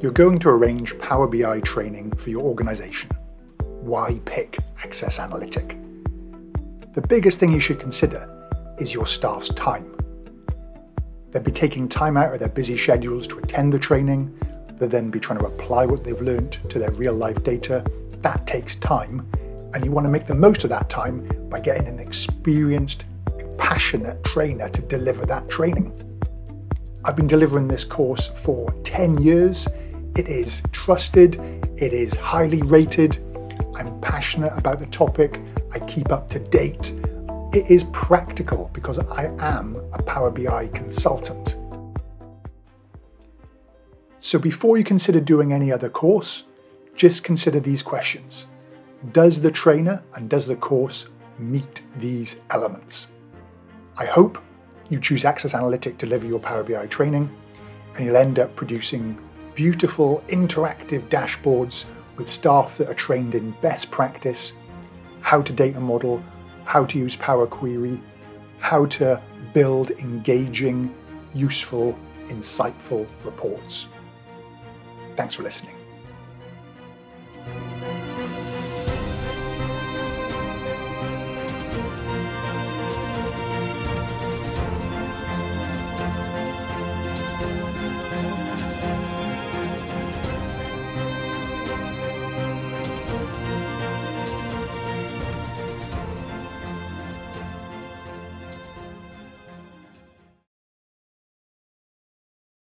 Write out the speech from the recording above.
You're going to arrange Power BI training for your organization. Why pick Access Analytic? The biggest thing you should consider is your staff's time. They'll be taking time out of their busy schedules to attend the training. They'll then be trying to apply what they've learned to their real life data. That takes time, and you want to make the most of that time by getting an experienced, passionate trainer to deliver that training. I've been delivering this course for 10 years. It is trusted, it is highly rated. I'm passionate about the topic, I keep up to date it is practical because I am a Power BI consultant. So before you consider doing any other course, just consider these questions. Does the trainer and does the course meet these elements? I hope you choose Access Analytic to deliver your Power BI training and you'll end up producing beautiful interactive dashboards with staff that are trained in best practice, how to data model, how to use Power Query, how to build engaging, useful, insightful reports. Thanks for listening.